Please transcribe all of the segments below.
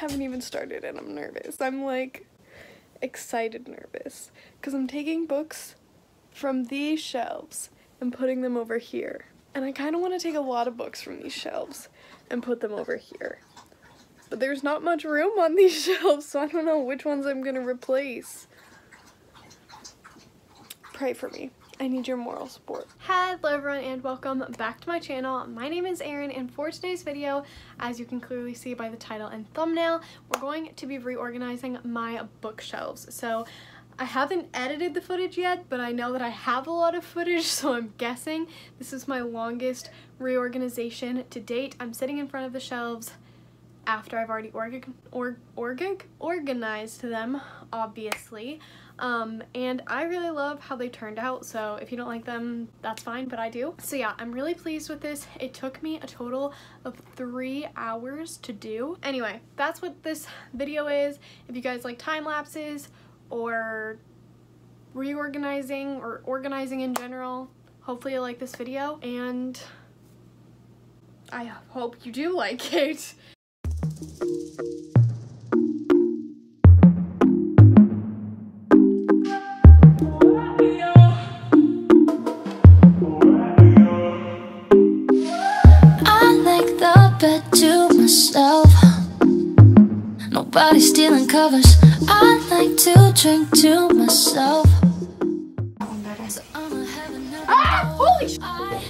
haven't even started and I'm nervous. I'm like excited nervous because I'm taking books from these shelves and putting them over here. And I kind of want to take a lot of books from these shelves and put them over here. But there's not much room on these shelves, so I don't know which ones I'm going to replace. Pray for me. I need your moral support. Hello everyone and welcome back to my channel. My name is Eryn and for today's video, as you can clearly see by the title and thumbnail, we're going to be reorganizing my bookshelves. So I haven't edited the footage yet, but I know that I have a lot of footage, so I'm guessing this is my longest reorganization to date. I'm sitting in front of the shelves after I've already org org org organized them, obviously. Um, and I really love how they turned out, so if you don't like them, that's fine, but I do. So yeah, I'm really pleased with this. It took me a total of three hours to do. Anyway, that's what this video is. If you guys like time lapses, or reorganizing or organizing in general. Hopefully you like this video and I hope you do like it. myself. Nobody stealing covers. I like to drink to myself. So I'ma have another Ah, holy sh- I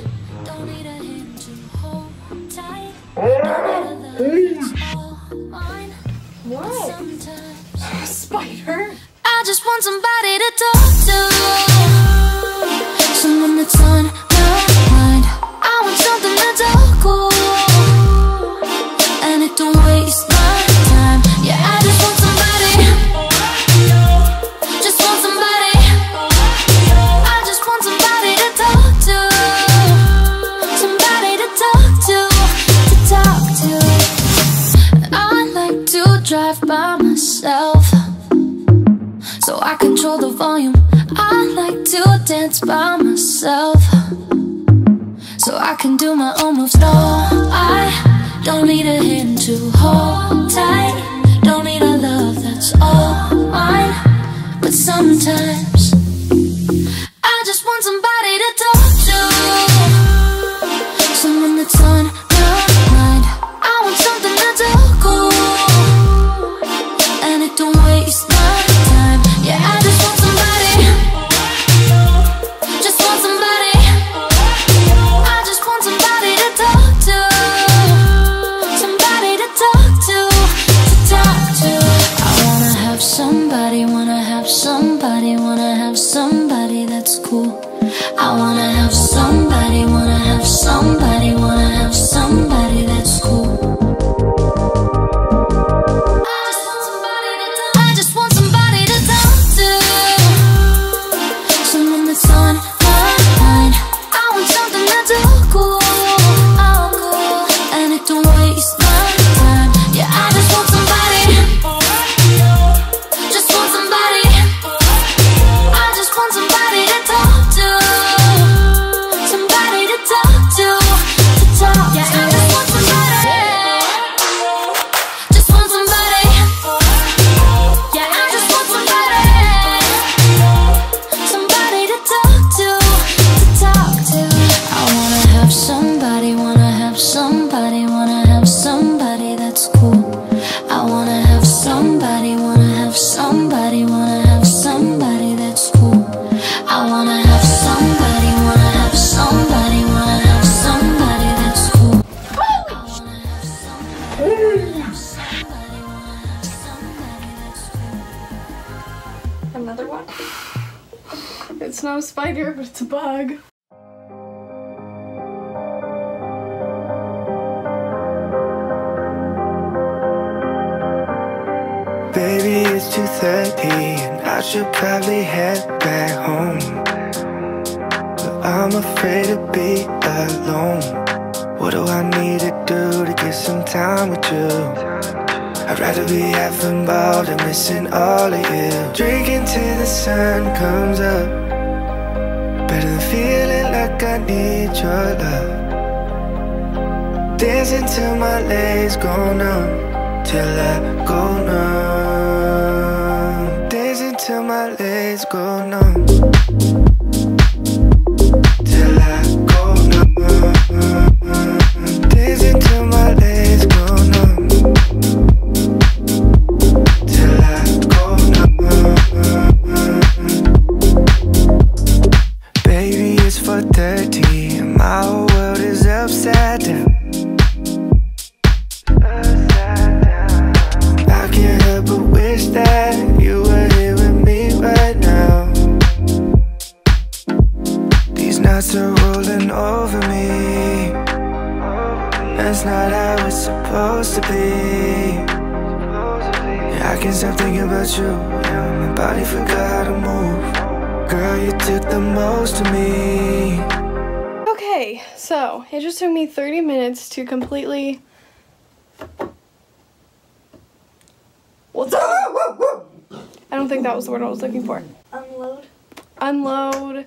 don't need a hand to hold tight. Don't need a love that's all mine. But sometimes Spider. I just want somebody to talk I control the volume. I like to dance by myself, so I can do my own moves. No, I don't need a hand to hold tight. Don't need a love that's all mine. But sometimes spider, but it's a bug. Baby, it's 2.30 and I should probably head back home But I'm afraid to be alone What do I need to do to get some time with you? I'd rather be half involved and missing all of you Drinking till the sun comes up than like I need your love Dancing till my legs go numb till I go numb. To be. Yeah, I can't stop thinking about you. Yeah, my body forgot how to move. Girl, you took the most of me. Okay, so it just took me 30 minutes to completely. What's up? I don't think that was the word I was looking for. Unload, Unload,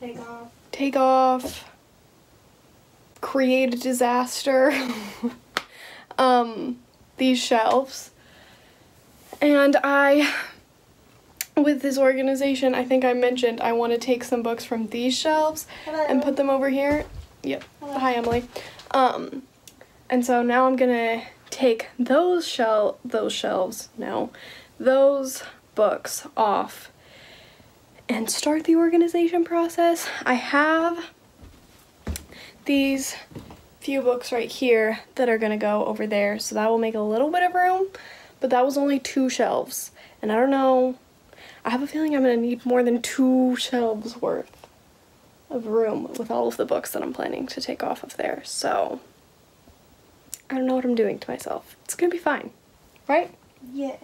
take off. take off, create a disaster. um, these shelves. And I, with this organization, I think I mentioned I want to take some books from these shelves and put them over here. Yep. Hi, Emily. Um, and so now I'm gonna take those shell those shelves no those books off and start the organization process. I have these few books right here that are gonna go over there, so that will make a little bit of room. But that was only two shelves, and I don't know. I have a feeling I'm gonna need more than two shelves worth of room with all of the books that I'm planning to take off of there. So I don't know what I'm doing to myself. It's gonna be fine, right? Yeah.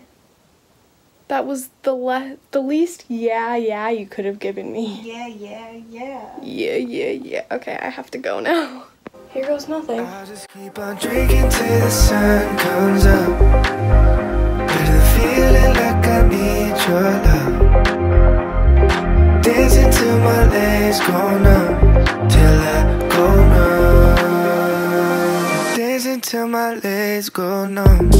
That was the le- the least yeah yeah you could have given me. Yeah, yeah, yeah. Yeah yeah yeah. Okay, I have to go now. Here goes nothing. I'll just keep on drinking till the sun comes up. Feeling like I need your love. Dancing till my legs go numb. Till I go numb. Dancing till my legs go numb.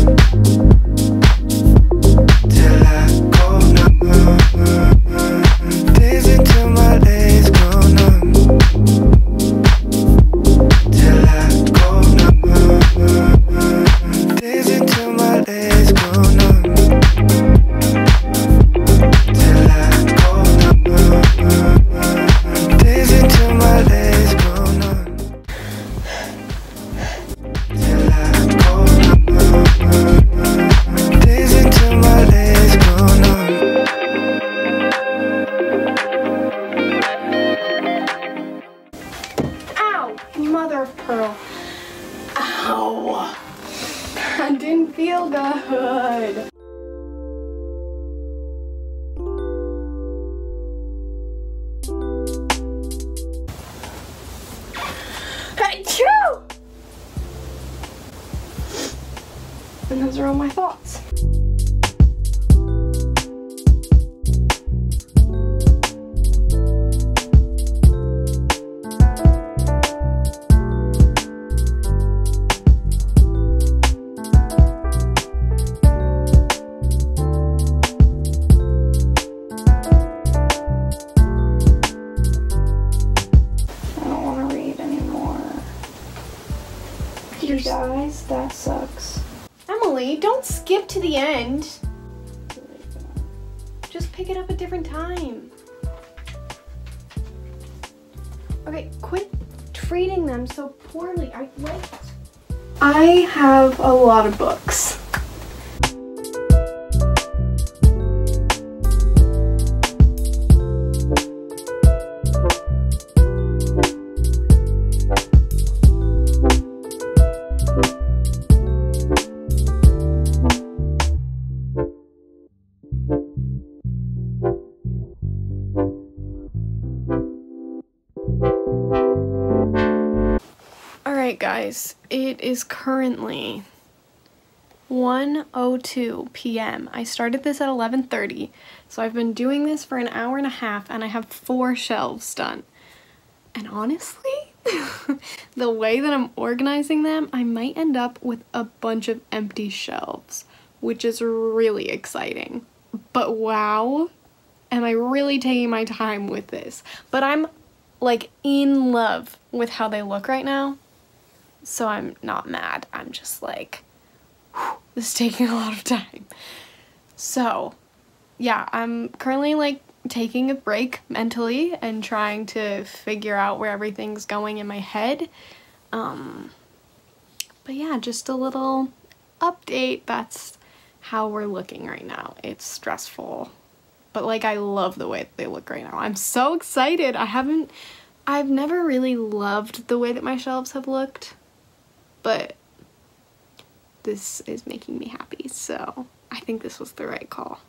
Good. And those are all my thoughts. To the end. Just pick it up a different time. Okay, quit treating them so poorly. I like. I have a lot of books. Alright guys, it is currently 1:02 p.m. I started this at 11:30. So I've been doing this for an hour and a half and I have four shelves done. And honestly, the way that I'm organizing them, I might end up with a bunch of empty shelves, which is really exciting. But wow, am I really taking my time with this? But I'm like in love with how they look right now. So I'm not mad. I'm just like, whew, this is taking a lot of time. So yeah, I'm currently like taking a break mentally and trying to figure out where everything's going in my head. Um, but yeah, just a little update. That's how we're looking right now. It's stressful, but like I love the way they look right now. I'm so excited. I haven't, I've never really loved the way that my shelves have looked, but this is making me happy. So I think this was the right call.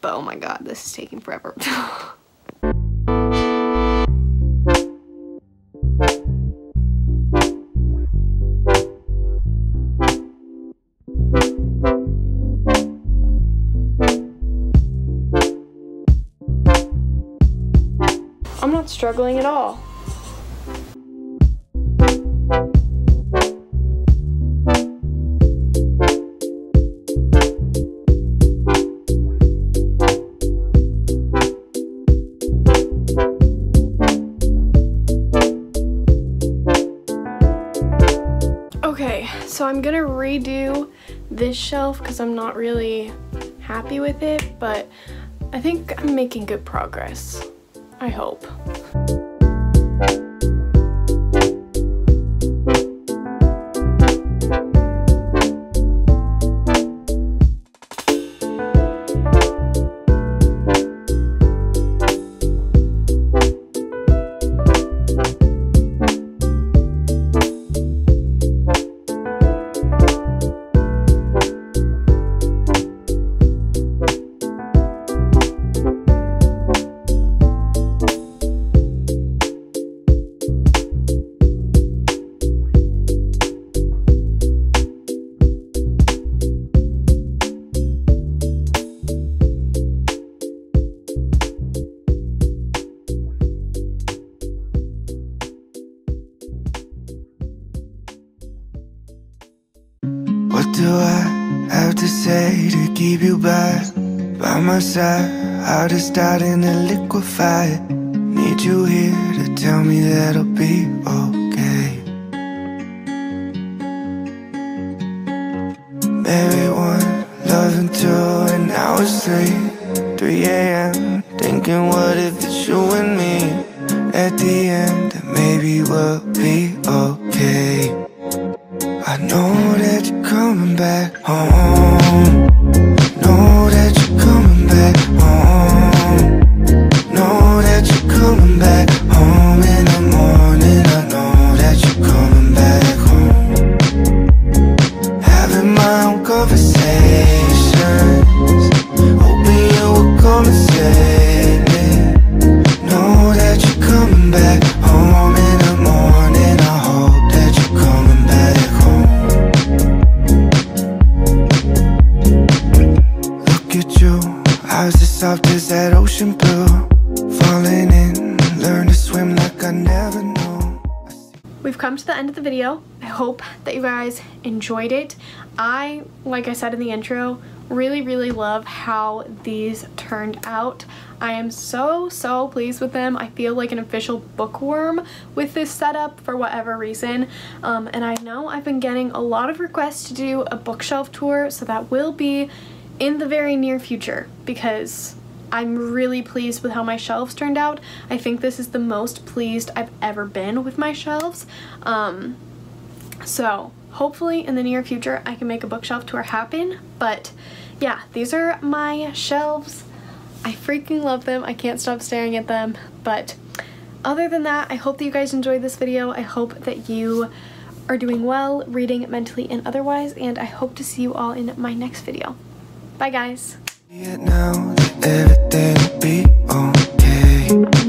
But oh my god, this is taking forever. I'm not struggling at all. Okay, so I'm gonna redo this shelf because I'm not really happy with it, but I think I'm making good progress. I hope. What do I have to say to keep you by by my side? How to start in a liquefy? Need you here to tell me that I'll be okay. Maybe one, loving two, and now it's three, 3 a.m. Thinking, what if it's you and me? At the end, maybe we'll be okay. I know that coming back home. The the video. I hope that you guys enjoyed it. I, like I said in the intro, really, really love how these turned out. I am so, so pleased with them. I feel like an official bookworm with this setup for whatever reason. Um, and I know I've been getting a lot of requests to do a bookshelf tour, so that will be in the very near future because I'm really pleased with how my shelves turned out. I think this is the most pleased I've ever been with my shelves. Um, so hopefully in the near future I can make a bookshelf tour happen. But yeah, these are my shelves. I freaking love them. I can't stop staring at them. But other than that, I hope that you guys enjoyed this video. I hope that you are doing well, reading mentally and otherwise, and I hope to see you all in my next video. Bye guys! Now everything will be okay.